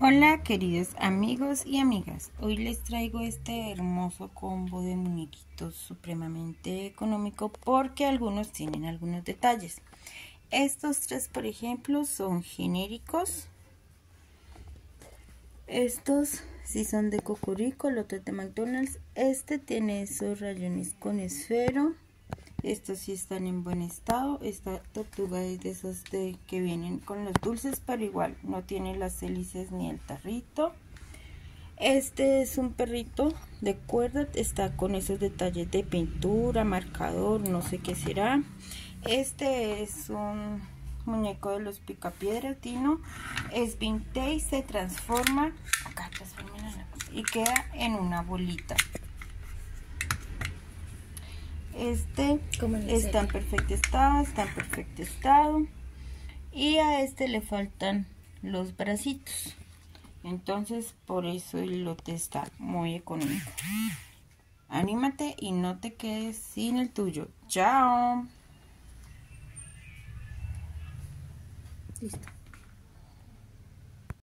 Hola queridos amigos y amigas, hoy les traigo este hermoso combo de muñequitos supremamente económico porque algunos tienen algunos detalles. Estos tres por ejemplo son genéricos. Estos si son de Cocorico, el otro de McDonald's. Este tiene esos rayones con esfero estos sí están en buen estado. Esta tortuga es de esos de que vienen con los dulces, pero igual no tiene las hélices ni el tarrito. Este es un perrito de cuerda, está con esos detalles de pintura, marcador, no sé qué será. Este es un muñeco de los picapiedras, Tino. Es vintage, se transforma, y queda en una bolita. Este está en perfecto estado, está en perfecto estado. Y a este le faltan los bracitos. Entonces, por eso el lote está muy económico. Anímate y no te quedes sin el tuyo. ¡Chao! Listo.